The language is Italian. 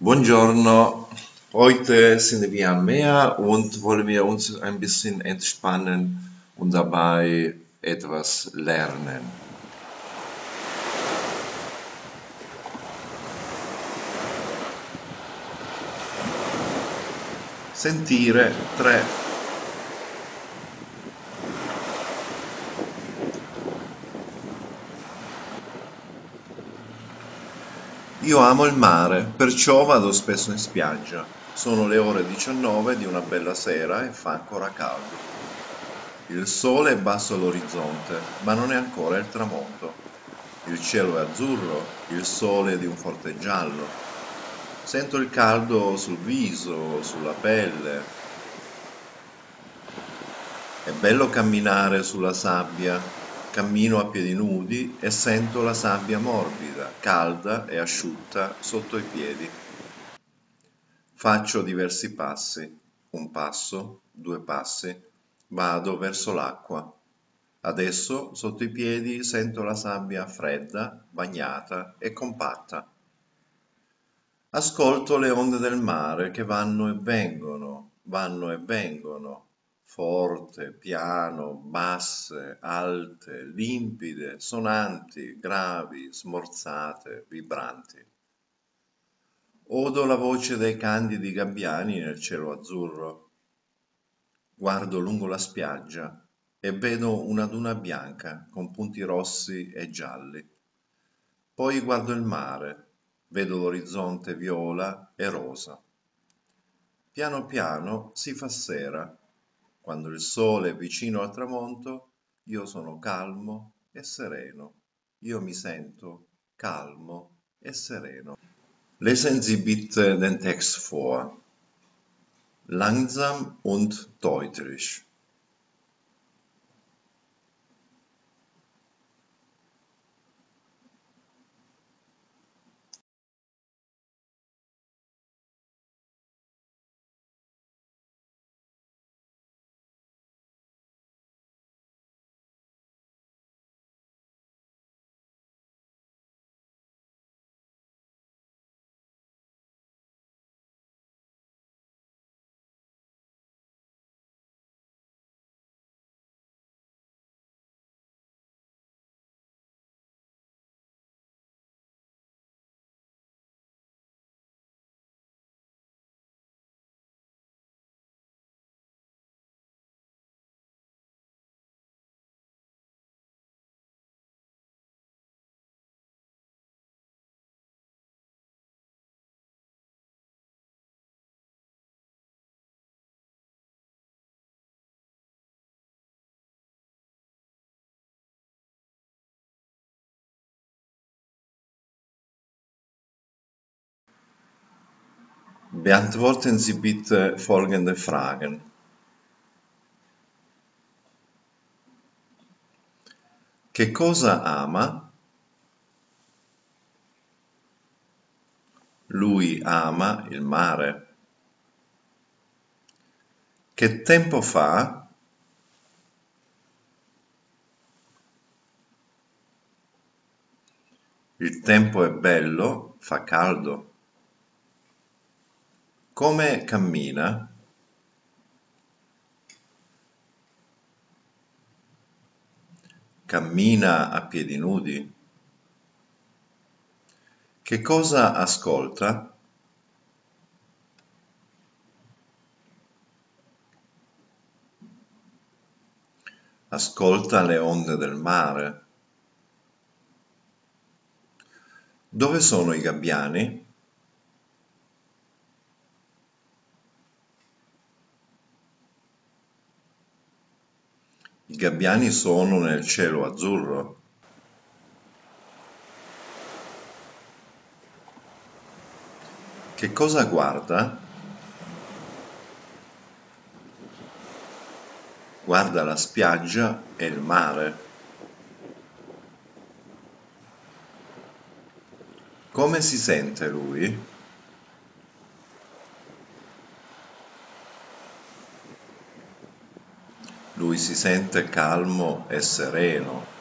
Buongiorno, heute sind wir am Meer und wollen wir uns ein bisschen entspannen und dabei etwas lernen. Sentire 3 Io amo il mare, perciò vado spesso in spiaggia. Sono le ore 19 di una bella sera e fa ancora caldo. Il sole è basso all'orizzonte, ma non è ancora il tramonto. Il cielo è azzurro, il sole è di un forte giallo. Sento il caldo sul viso, sulla pelle. È bello camminare sulla sabbia, Cammino a piedi nudi e sento la sabbia morbida, calda e asciutta sotto i piedi. Faccio diversi passi, un passo, due passi, vado verso l'acqua. Adesso sotto i piedi sento la sabbia fredda, bagnata e compatta. Ascolto le onde del mare che vanno e vengono, vanno e vengono, forte, piano, basse, alte, limpide, sonanti, gravi, smorzate, vibranti. Odo la voce dei candidi gabbiani nel cielo azzurro. Guardo lungo la spiaggia e vedo una duna bianca con punti rossi e gialli. Poi guardo il mare, vedo l'orizzonte viola e rosa. Piano piano si fa sera quando il sole è vicino al tramonto, io sono calmo e sereno. Io mi sento calmo e sereno. Lesen Sie bitte den Text vor. Langsam und deutlich. Beantworten Sie bitte folgende Fragen. Che cosa ama? Lui ama il mare. Che tempo fa? Il tempo è bello, fa caldo. Come cammina? Cammina a piedi nudi? Che cosa ascolta? Ascolta le onde del mare. Dove sono i gabbiani? I gabbiani sono nel cielo azzurro. Che cosa guarda? Guarda la spiaggia e il mare. Come si sente lui? Lui si sente calmo e sereno.